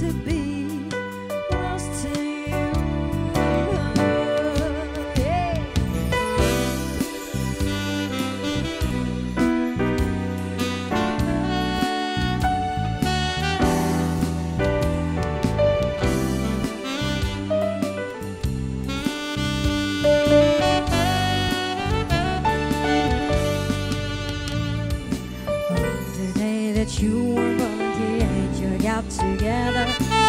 to be lost to you. That you were out together.